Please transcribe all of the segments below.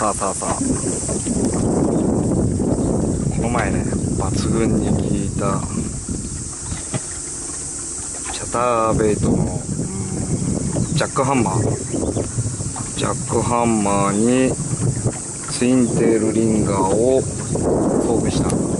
さあさあさあ。この前ね抜群に効いたチャターベイトのジャックハンマー。ジャックハンマーにツインテールリンガーを装備した。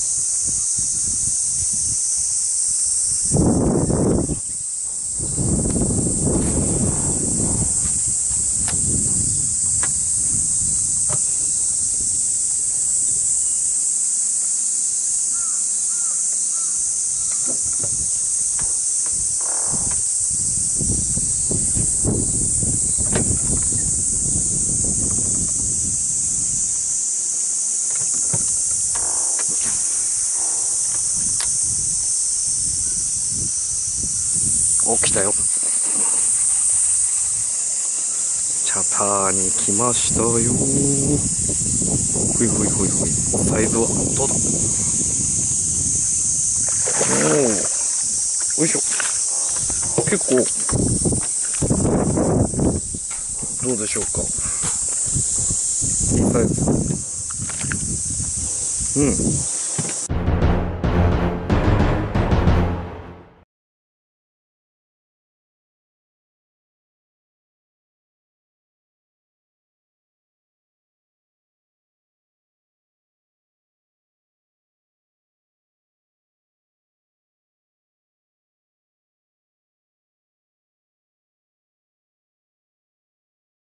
きたよ。チャターに来ましたよ。ほいほいほいほい。サイズはどうだ。おおよいしょ。結構。どうでしょうか。いいサイズ。うん。